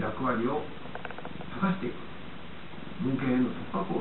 役割を果たしていく。文献への突破口